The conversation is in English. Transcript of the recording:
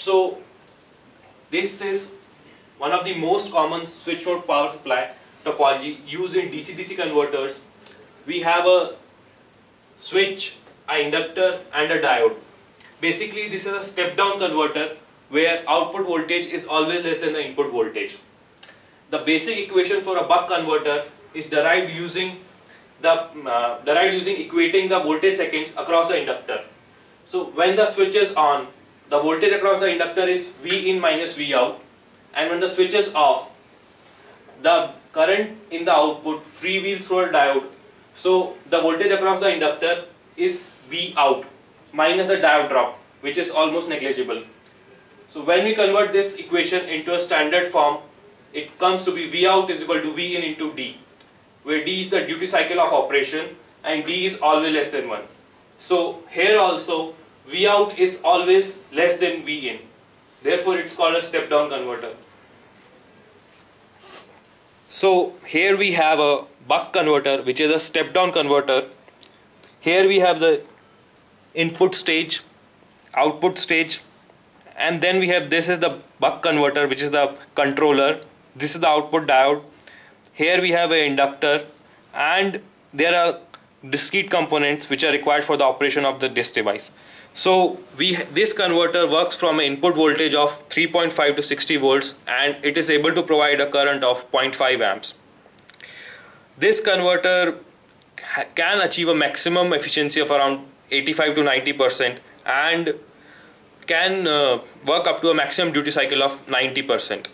So this is one of the most common switch mode power supply topology used in DC-DC converters. We have a switch, an inductor and a diode. Basically this is a step down converter where output voltage is always less than the input voltage. The basic equation for a buck converter is derived using the uh, derived using equating the voltage seconds across the inductor. So when the switch is on, the voltage across the inductor is V in minus V out and when the switch is off, the current in the output free wheels through a diode. So the voltage across the inductor is V out minus the diode drop which is almost negligible. So when we convert this equation into a standard form, it comes to be V out is equal to V in into D, where D is the duty cycle of operation and D is always less than 1. So here also V out is always less than V in. Therefore it's called a step down converter. So here we have a buck converter which is a step down converter. Here we have the input stage, output stage and then we have this is the buck converter which is the controller. This is the output diode. Here we have an inductor and there are discrete components which are required for the operation of the this device. So we this converter works from an input voltage of 3.5 to 60 volts and it is able to provide a current of 0.5 amps. This converter can achieve a maximum efficiency of around 85 to 90 percent and can uh, work up to a maximum duty cycle of 90%.